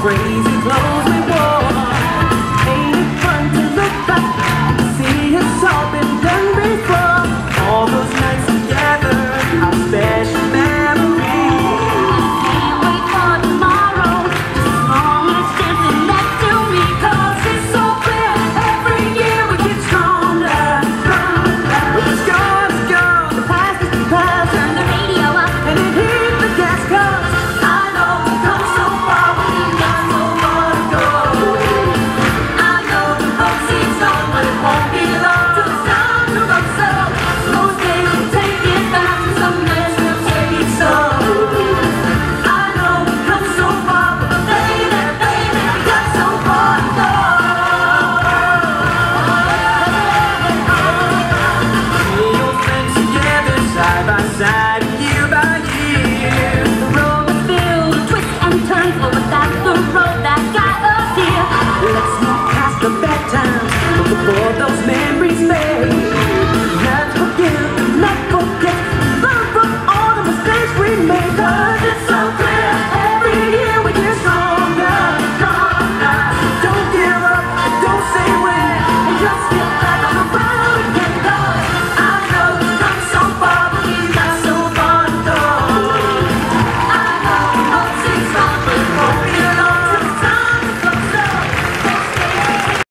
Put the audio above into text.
crazy clothes. but that's the road